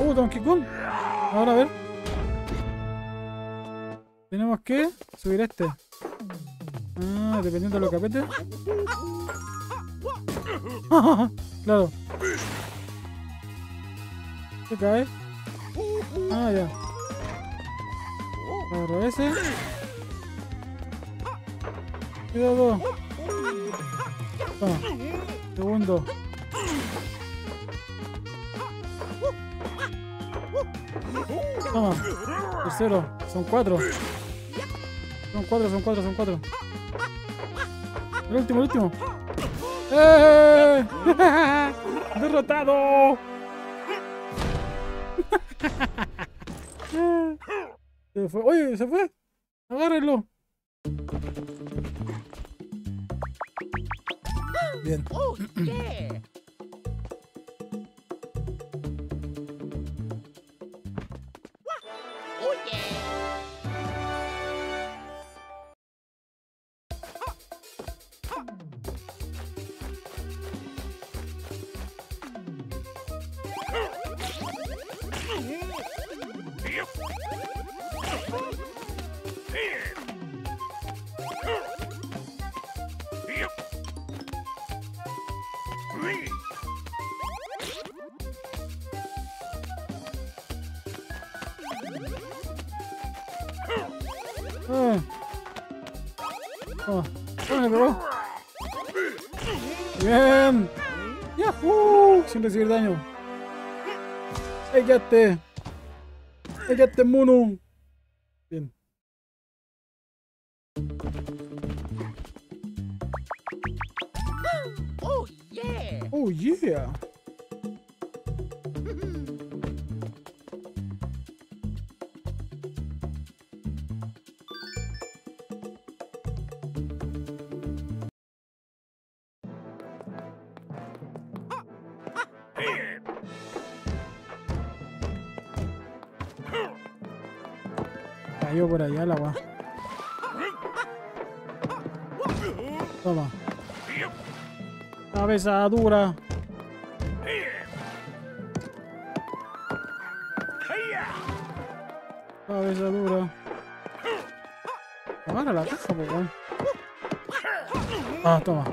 Uh, Donkey Kong. Ahora a ver. Tenemos que subir este. Ah, dependiendo de lo que apete. claro. Se cae. Ah, ya. Ahora ese. Cuidado. Toma. Segundo. Toma. Tercero. Son cuatro. Son cuatro, son cuatro, son cuatro. El último, el último. ¡Eh! ¡Derrotado! se fue. Oye, se fue. Agárrenlo. Bien. Oh, yeah. Yeah. Ah. Ah, me pegó. Bien. Yahoo. Sin recibir daño. Égate. Égate, mono. Bien. Oh, yeah. Oh, yeah. Por allá el agua. Toma. Cabeza dura. Cabeza dura. Agarra la caja, po, weón. Ah. Toma.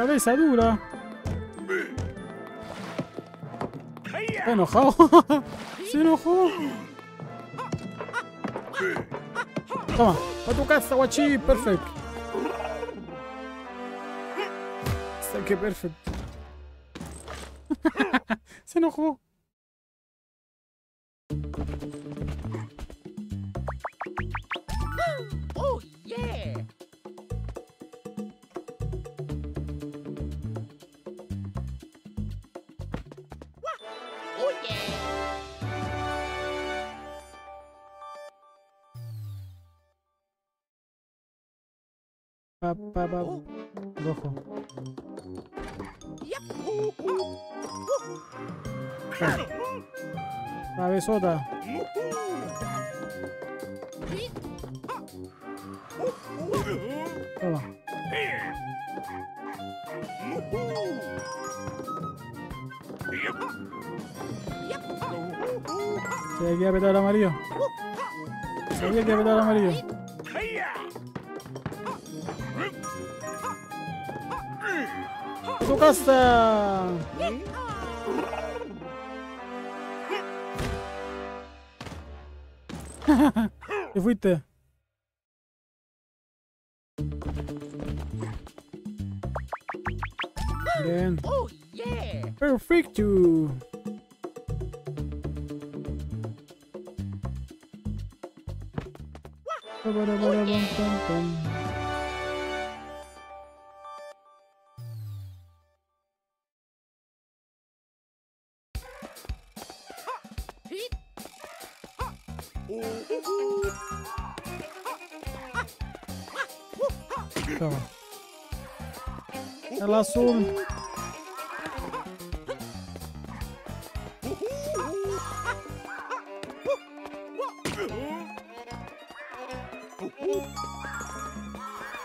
Cabeza dura. Está enojado. Se enojó. Toma, a tu casa, guachi. Perfecto. Saque perfecto. Se enojó. Pa, pa, pa. Rojo. Cabezota. Toma. Se había apretar el amarillo. Se había apretar el amarillo. ¡A tu casa! Te fuiste. Bien. Oh, yeah. Perfecto. Toma. El azul.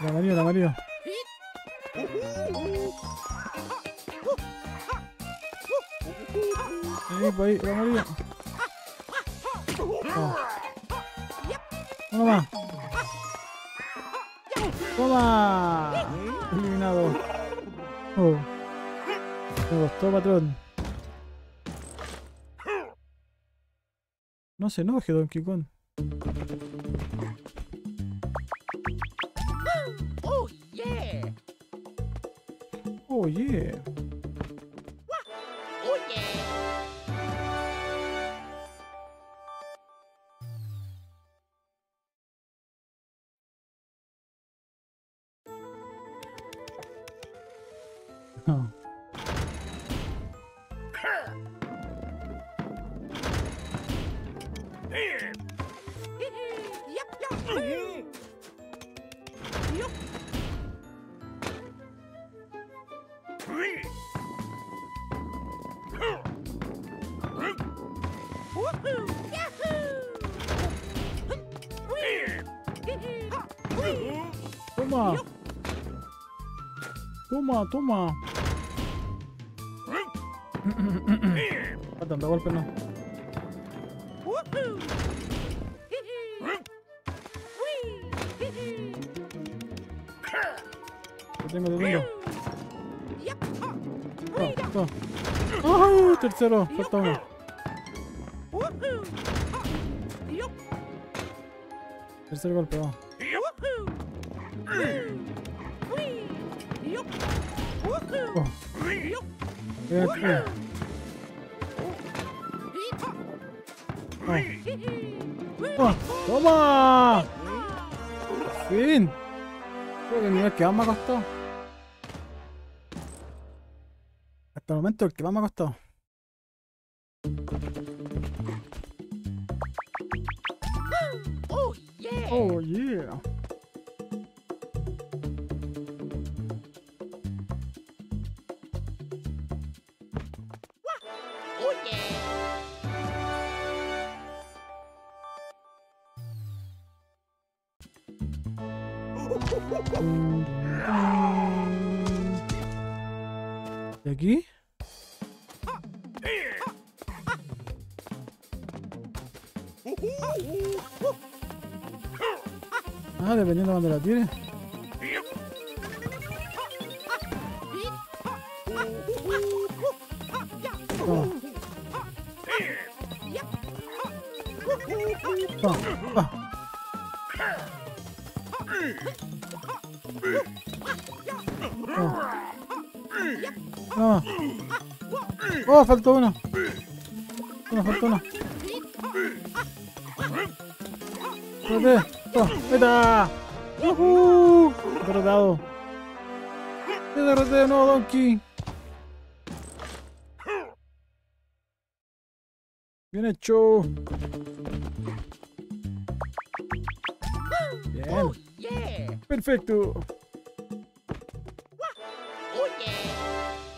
El amarillo, el amarillo. Ahí, por ahí, el amarillo. Oh. Uno más. ¡Toma! Eliminado. Oh. Me gustó, patrón. No se enoje, Donkey Kong. Oh yeah! Oh, yeah. Toma. Toma, toma. Ah, tanto golpe no. Te tengo, te tengo. Yep. Toma, toma. ¡Ay! Tercero, falta uno. Woohoo! Yup. Tercer golpe, vamos. Woohoo! Whee! Yup. Woohoo! Oh, Yup. bien, bien. Oh. ¡Toma! ¡Toma! ¡Por fin! Creo que el nivel Hasta el momento el que más me ha costado. Oh yeah! Oh yeah. Oh! ¿Y aquí? Ah, dependiendo de cuando la tire. Toma. Toma. Ah. Toma. Toma. Oh, faltó uno. Uno, faltó uno. Está. ¡Yujú! Derrotado. Te derroté de nuevo, Donkey. Bien hecho. Bien. Oh yeah! Perfecto. Oh yeah!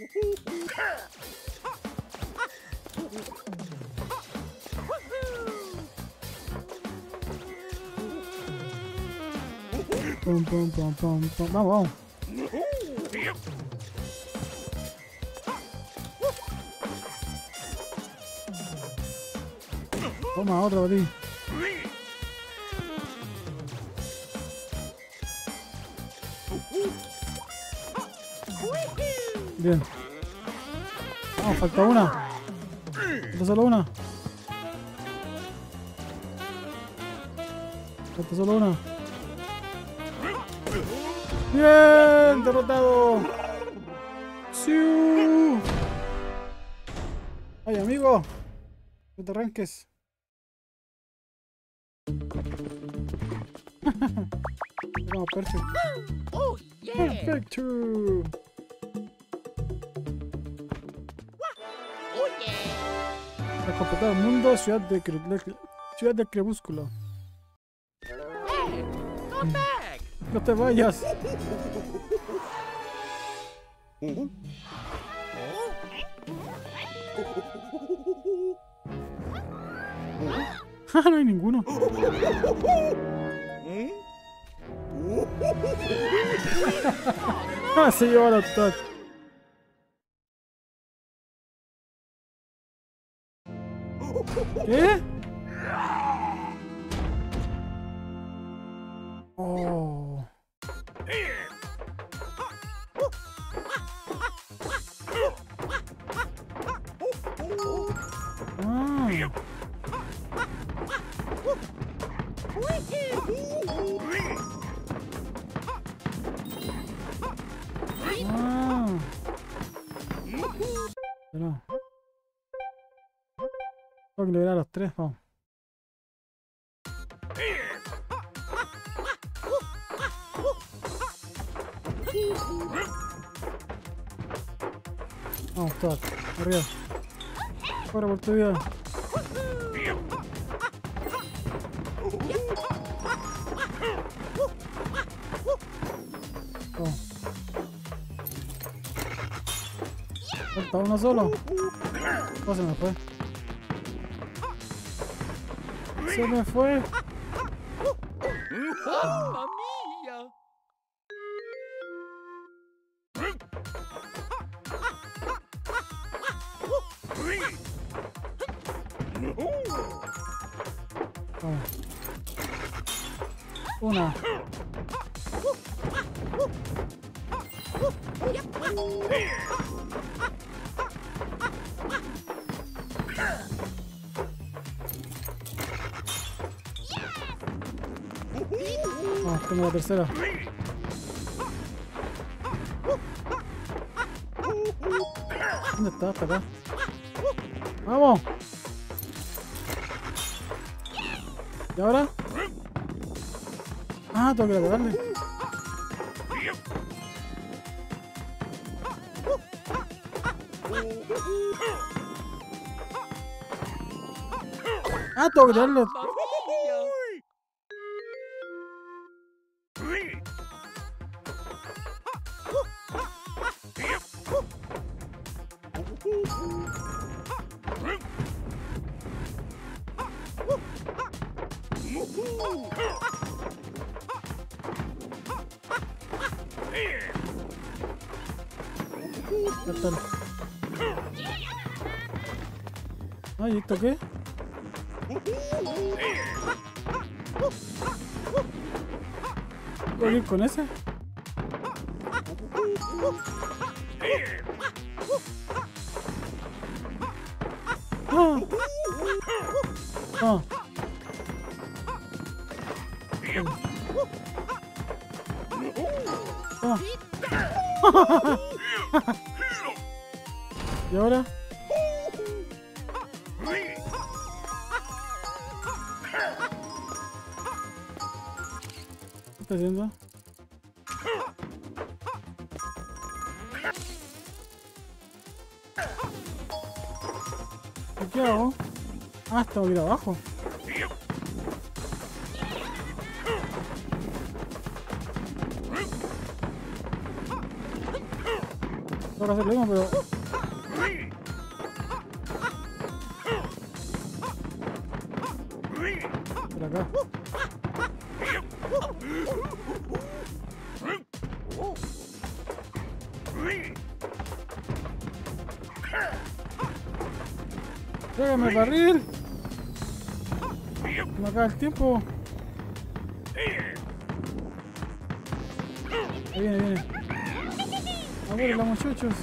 Pum, pum, pum, pum, pum. Vamos, vamos. Toma otro para Bien. Vamos, falta una. Falta solo una. Falta solo una. Bien, derrotado. ¡Siu! Ay, amigo. No te arranques. Vamos, perfecto. Oh yeah! Perfecto. Ha mundo, ciudad de, cre crepúsculo. ¡Eh! ¡No te vayas! Ah, no hay ninguno. ¿Eh? Ah, se la Tengo que liberar a los tres, vamos. Vamos, todos. Arriba. Fuera por tu vida. Falta uno solo. Oh, se me fue. Se me fue. Mamma mia! Vamos. Una. Vamos, la tercera. ¿Dónde está? Hasta. ¡Vamos! ¿Y ahora? Ah, tengo que. Ah, tengo que. Está. Ay, ¿esto qué? ¿Puedo ir con ese? ¡Ah! ¡Ah! ¿Y ahora? ¿Qué está haciendo? ¿Y qué hago? Ah, tengo que ir abajo. Que hacer lo pero... Por acá. ¡Pégame! Me acaba el tiempo. Ahí viene. Apúrenla, muchachos.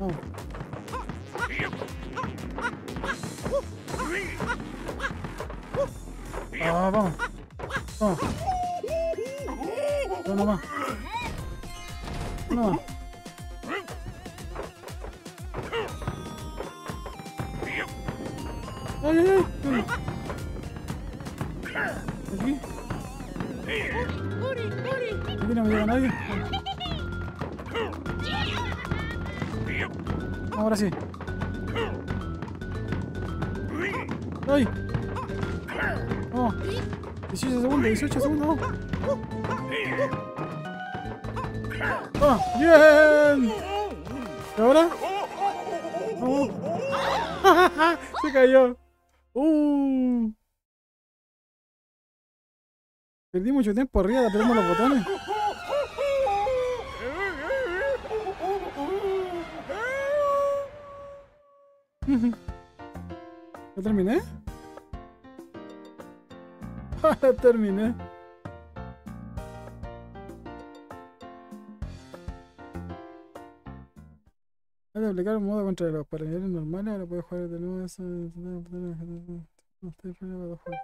Vamos. Ah, vamos. Vamos. Más. Uno más. ¡Ay, ay, ay! Aquí. No llega nadie. Ahora sí. ¡Ay! ¡Vamos! 18 segundos, 18 segundos. ¡Ah! ¡Bien! ¿Y ahora? ¡Vamos! ¡Se cayó! Uh. Perdí mucho tiempo arriba apretando los botones. ¿Ya terminé? Ya terminé. Aplicar un modo contra los para niveles normales, ahora puedes jugar de nuevo eso. No estoy para dos juegos.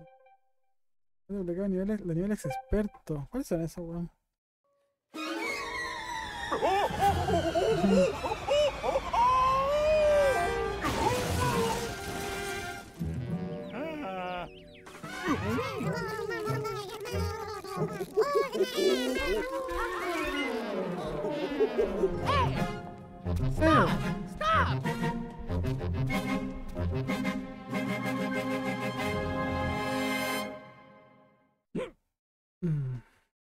Aplicar niveles, los niveles expertos. ¿Cuáles son esos, weón? Hey! Stop! Stop!